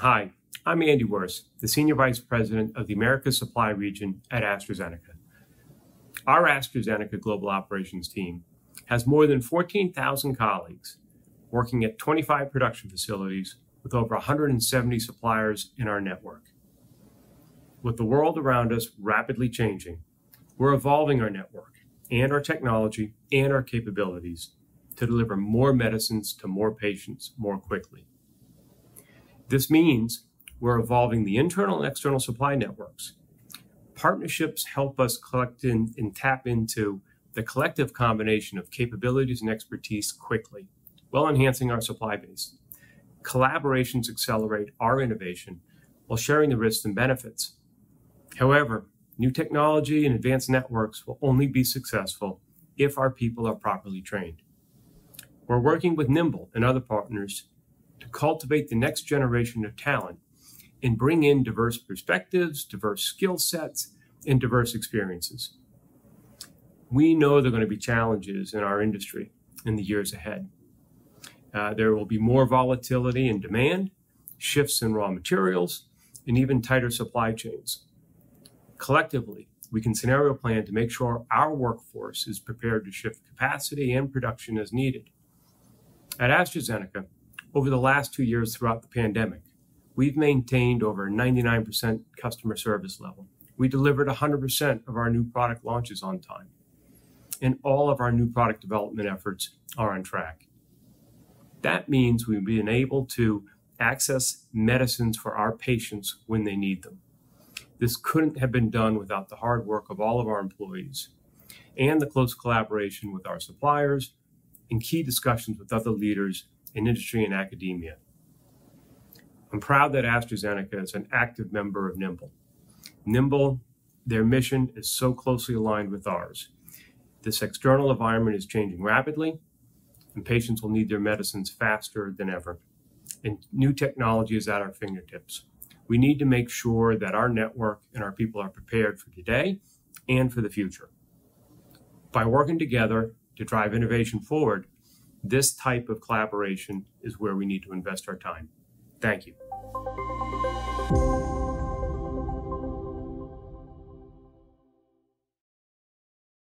Hi, I'm Andy Wirth, the Senior Vice President of the Americas Supply Region at AstraZeneca. Our AstraZeneca Global Operations team has more than 14,000 colleagues working at 25 production facilities with over 170 suppliers in our network. With the world around us rapidly changing, we're evolving our network and our technology and our capabilities to deliver more medicines to more patients more quickly. This means we're evolving the internal and external supply networks. Partnerships help us collect in and tap into the collective combination of capabilities and expertise quickly, while enhancing our supply base. Collaborations accelerate our innovation while sharing the risks and benefits. However, new technology and advanced networks will only be successful if our people are properly trained. We're working with NIIMBL and other partners to cultivate the next generation of talent and bring in diverse perspectives, diverse skill sets, and diverse experiences. We know there are going to be challenges in our industry in the years ahead. Uh, there will be more volatility in demand, shifts in raw materials, and even tighter supply chains. Collectively, we can scenario plan to make sure our workforce is prepared to shift capacity and production as needed. At AstraZeneca, over the last two years throughout the pandemic, we've maintained over 99% customer service level. We delivered 100% of our new product launches on time. And all of our new product development efforts are on track. That means we've been able to access medicines for our patients when they need them. This couldn't have been done without the hard work of all of our employees and the close collaboration with our suppliers, and key discussions with other leaders in industry and academia. I'm proud that AstraZeneca is an active member of NIIMBL. NIIMBL, their mission is so closely aligned with ours. This external environment is changing rapidly, and patients will need their medicines faster than ever. And new technology is at our fingertips. We need to make sure that our network and our people are prepared for today and for the future. By working together, to drive innovation forward, this type of collaboration is where we need to invest our time. Thank you.